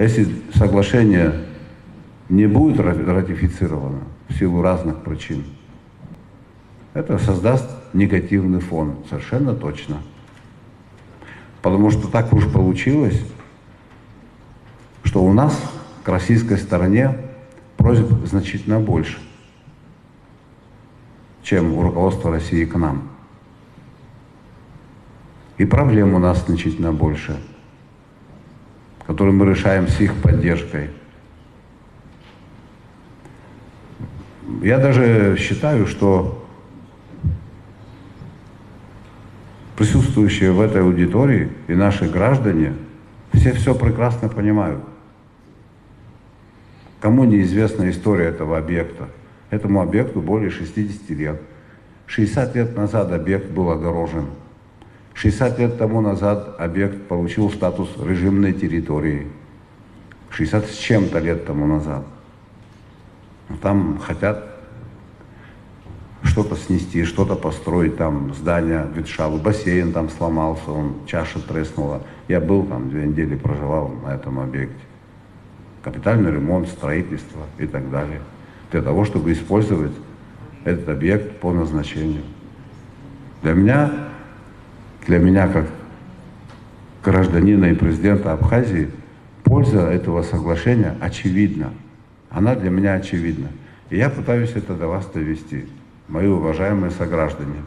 Если соглашение не будет ратифицировано в силу разных причин, это создаст негативный фон, совершенно точно. Потому что так уж получилось, что у нас к российской стороне просьб значительно больше, чем у руководства России к нам. И проблем у нас значительно больше, которые мы решаем с их поддержкой. Я даже считаю, что присутствующие в этой аудитории и наши граждане все все прекрасно понимают. Кому неизвестна история этого объекта? Этому объекту более 60 лет. 60 лет назад объект был огорожен. 60 лет тому назад объект получил статус режимной территории. 60 с чем-то лет тому назад. Там хотят что-то снести, что-то построить, там здание ветшало, бассейн там сломался, он, чаша треснула. Я был там две недели, проживал на этом объекте. Капитальный ремонт, строительство и так далее. Для того, чтобы использовать этот объект по назначению. Для меня, для меня как гражданина и президента Абхазии, польза этого соглашения очевидна. Она для меня очевидна. И я пытаюсь это до вас довести мои уважаемые сограждане.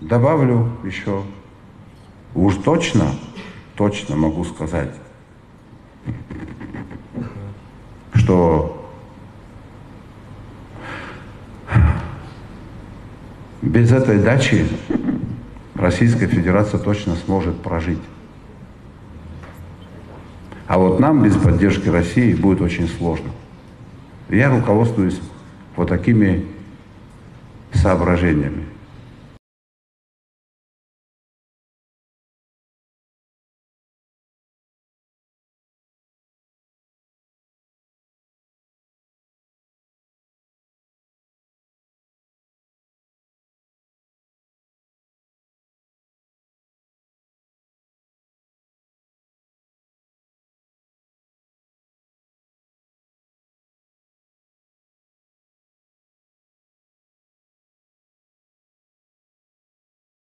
Добавлю еще, уж точно, точно могу сказать, что без этой дачи Российская Федерация точно сможет прожить. А вот нам без поддержки России будет очень сложно. Я руководствуюсь вот такими соображениями.